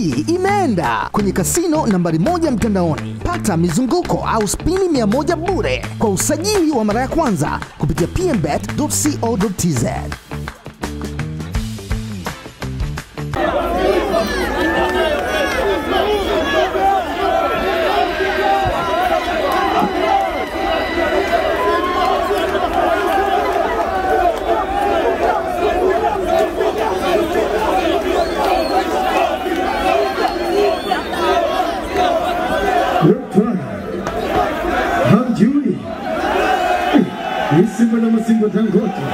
hii imeenda kwenye kasino nambari moja mtandaoni. Pata mizunguko au spini 100 bure kwa usajili wa mara ya kwanza kupitia pmbet.co.tz. Esse meu nome é This is Esse name.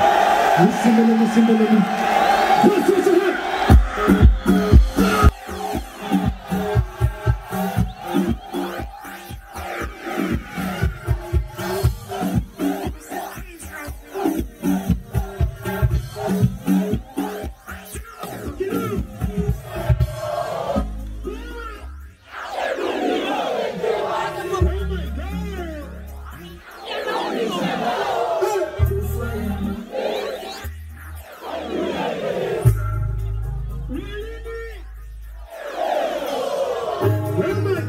nome é Simba Dangote. Wait a minute.